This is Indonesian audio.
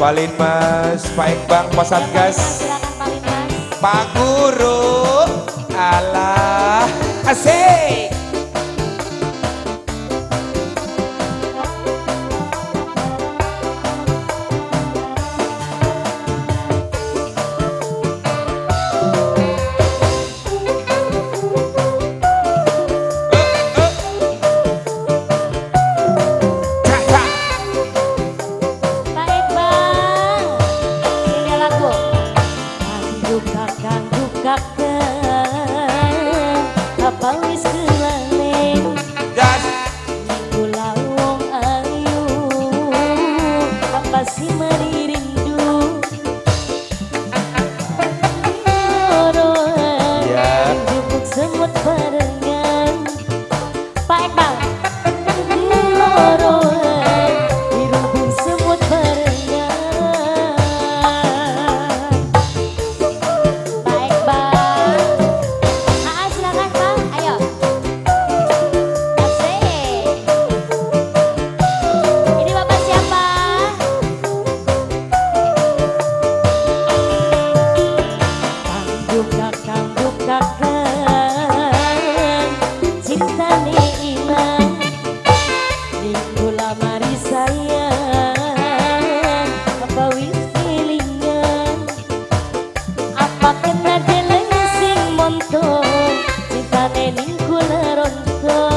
Palinmas, Pak bang Pak Satgas, Pak Guru, Allah, asik. kakang kakang apa wis kelane gas. ening kula ronso